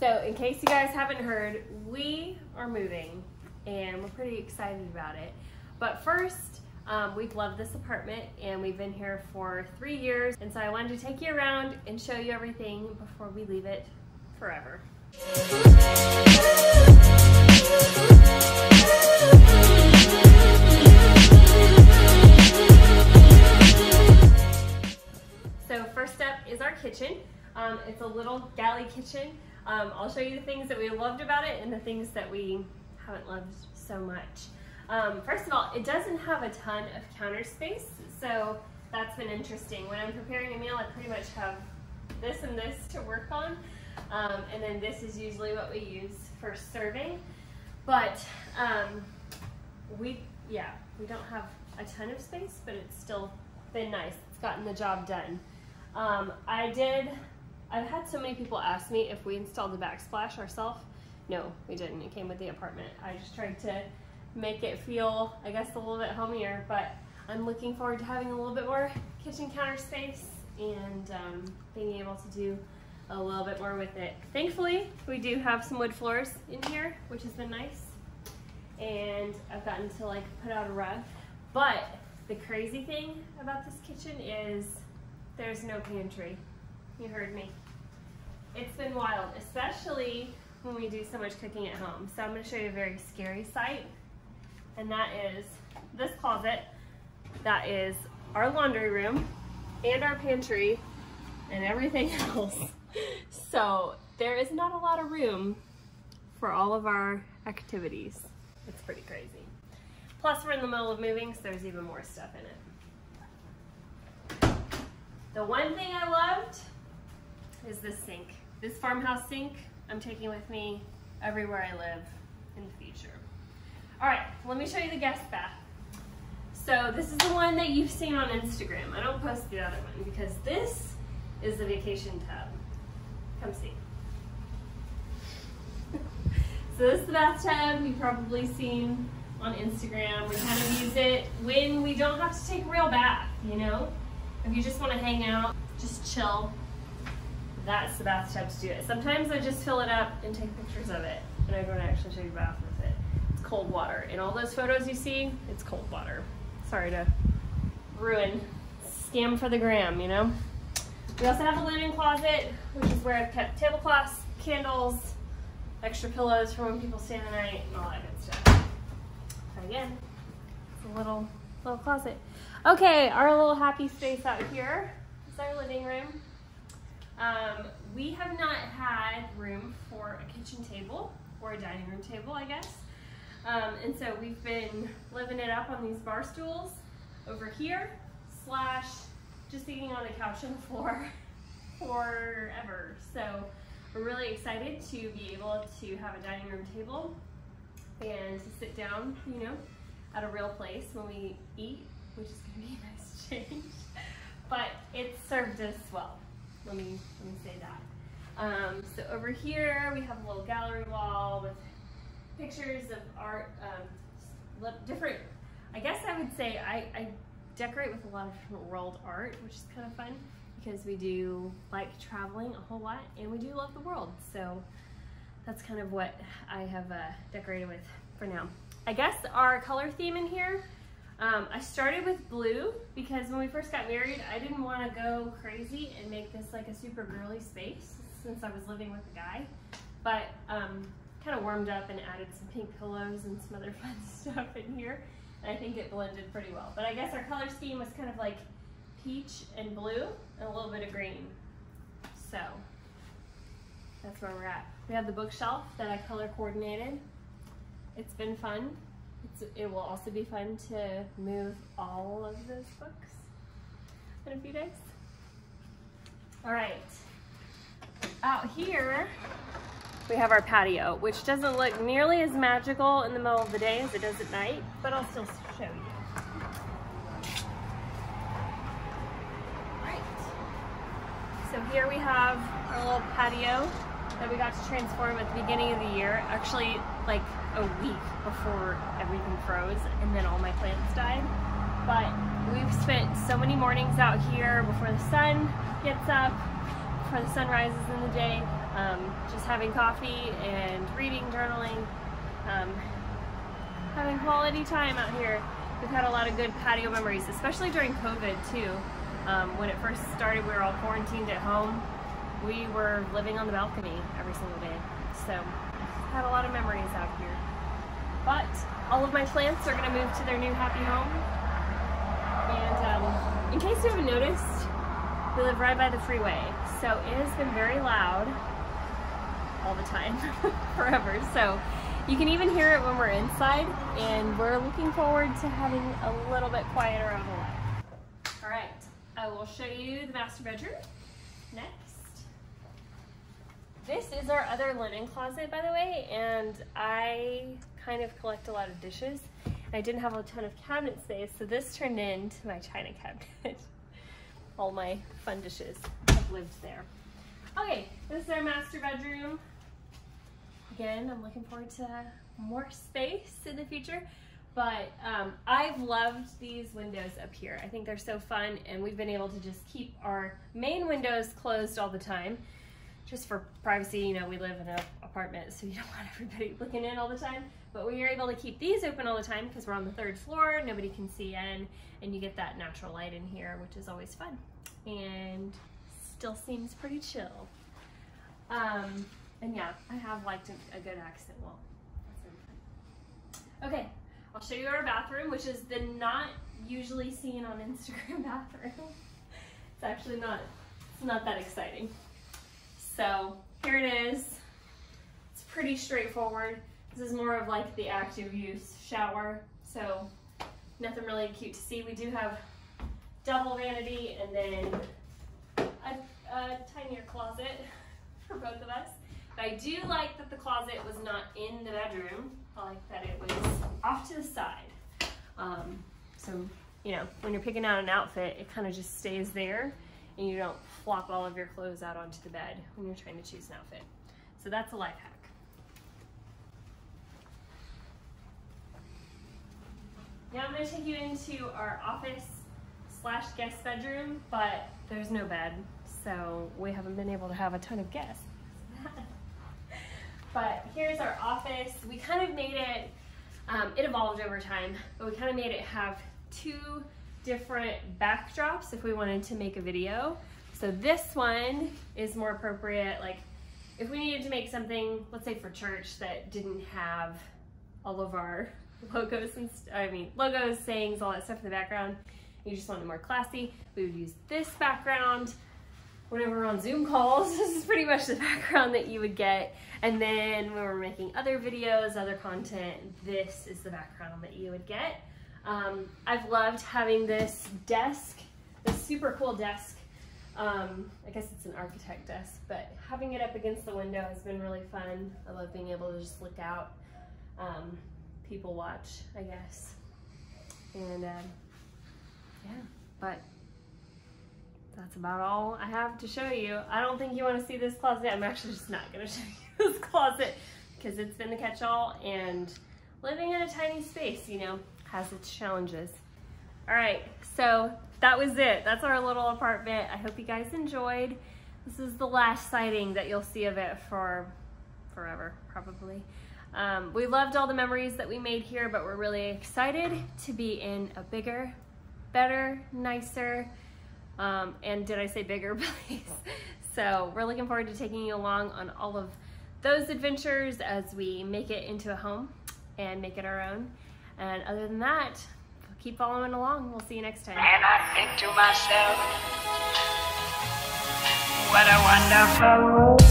So, in case you guys haven't heard, we are moving and we're pretty excited about it. But first, um, we've loved this apartment and we've been here for three years. And so I wanted to take you around and show you everything before we leave it forever. Is our kitchen. Um, it's a little galley kitchen. Um, I'll show you the things that we loved about it and the things that we haven't loved so much. Um, first of all, it doesn't have a ton of counter space, so that's been interesting. When I'm preparing a meal, I pretty much have this and this to work on, um, and then this is usually what we use for serving. But um, we, yeah, we don't have a ton of space, but it's still been nice. It's gotten the job done. Um, I did, I've had so many people ask me if we installed the backsplash ourselves. No, we didn't. It came with the apartment. I just tried to make it feel, I guess, a little bit homier, but I'm looking forward to having a little bit more kitchen counter space and um, being able to do a little bit more with it. Thankfully, we do have some wood floors in here, which has been nice. And I've gotten to like put out a rug. But the crazy thing about this kitchen is there's no pantry. You heard me. It's been wild, especially when we do so much cooking at home. So I'm gonna show you a very scary sight, and that is this closet. That is our laundry room and our pantry and everything else. So there is not a lot of room for all of our activities. It's pretty crazy. Plus we're in the middle of moving, so there's even more stuff in it. The one thing I loved is this sink. This farmhouse sink I'm taking with me everywhere I live in the future. All right, let me show you the guest bath. So this is the one that you've seen on Instagram. I don't post the other one because this is the vacation tub. Come see. so this is the bathtub you've probably seen on Instagram. We kind of use it when we don't have to take a real bath, you know? If you just want to hang out, just chill, that's the bathtub to do it. Sometimes I just fill it up and take pictures of it, and I don't actually take a bath with it. It's cold water. In all those photos you see, it's cold water. Sorry to ruin, scam for the gram, you know? We also have a linen closet, which is where I've kept tablecloths, candles, extra pillows for when people stay the night, and all that good stuff. Again, it's a little, little closet. Okay, our little happy space out here is our living room. Um, we have not had room for a kitchen table or a dining room table, I guess. Um, and so we've been living it up on these bar stools over here, slash just sitting on the couch and floor forever. So we're really excited to be able to have a dining room table and to sit down, you know, at a real place when we eat, which is gonna be a nice change. But it served us well. Let me, let me say that. Um, so over here we have a little gallery wall with pictures of art, um, different, I guess I would say I, I decorate with a lot of different world art, which is kind of fun because we do like traveling a whole lot and we do love the world. So that's kind of what I have uh, decorated with for now. I guess our color theme in here, um, I started with blue because when we first got married, I didn't want to go crazy and make this like a super girly space since I was living with a guy. But um, kind of warmed up and added some pink pillows and some other fun stuff in here. And I think it blended pretty well. But I guess our color scheme was kind of like peach and blue and a little bit of green. So that's where we're at. We have the bookshelf that I color coordinated. It's been fun. It's, it will also be fun to move all of those books in a few days. All right, out here, we have our patio, which doesn't look nearly as magical in the middle of the day as it does at night, but I'll still show you. Right. So here we have our little patio that we got to transform at the beginning of the year. Actually, like a week before everything froze and then all my plants died. But we've spent so many mornings out here before the sun gets up, before the sun rises in the day, um, just having coffee and reading, journaling, um, having quality time out here. We've had a lot of good patio memories, especially during COVID too. Um, when it first started, we were all quarantined at home. We were living on the balcony every single day. So, I had a lot of memories out here. But all of my plants are gonna move to their new happy home. And um, in case you haven't noticed, we live right by the freeway. So it has been very loud all the time, forever. So you can even hear it when we're inside and we're looking forward to having a little bit quieter on the way. All right, I will show you the master bedroom next. This is our other linen closet, by the way, and I kind of collect a lot of dishes. I didn't have a ton of cabinet space, so this turned into my china cabinet. All my fun dishes have lived there. Okay, this is our master bedroom. Again, I'm looking forward to more space in the future, but um, I've loved these windows up here. I think they're so fun, and we've been able to just keep our main windows closed all the time just for privacy, you know, we live in an apartment, so you don't want everybody looking in all the time. But we are able to keep these open all the time because we're on the third floor, nobody can see in, and you get that natural light in here, which is always fun. And still seems pretty chill. Um, and yeah, I have liked a, a good accent wall. Okay, I'll show you our bathroom, which is the not usually seen on Instagram bathroom. it's actually not, it's not that exciting. So here it is. It's pretty straightforward. This is more of like the active use shower. So nothing really cute to see. We do have double vanity and then a, a tinier closet for both of us. But I do like that the closet was not in the bedroom. I like that it was off to the side. Um, so, you know, when you're picking out an outfit, it kind of just stays there and you don't flop all of your clothes out onto the bed when you're trying to choose an outfit. So that's a life hack. Now I'm to take you into our office slash guest bedroom, but there's no bed, so we haven't been able to have a ton of guests. but here's our office. We kind of made it, um, it evolved over time, but we kind of made it have two different backdrops if we wanted to make a video. So this one is more appropriate, like if we needed to make something, let's say for church that didn't have all of our logos and I mean logos, sayings, all that stuff in the background, you just want it more classy, we would use this background. Whenever we're on Zoom calls, this is pretty much the background that you would get. And then when we're making other videos, other content, this is the background that you would get. Um, I've loved having this desk, this super cool desk. Um, I guess it's an architect desk, but having it up against the window has been really fun. I love being able to just look out, um, people watch, I guess. And um, yeah, but that's about all I have to show you. I don't think you want to see this closet. I'm actually just not going to show you this closet because it's been the catch-all and living in a tiny space, you know, has its challenges. All right, so that was it. That's our little apartment. I hope you guys enjoyed. This is the last sighting that you'll see of it for forever, probably. Um, we loved all the memories that we made here, but we're really excited to be in a bigger, better, nicer, um, and did I say bigger place? so we're looking forward to taking you along on all of those adventures as we make it into a home and make it our own. And other than that, keep following along. We'll see you next time. And I think to myself, what a wonderful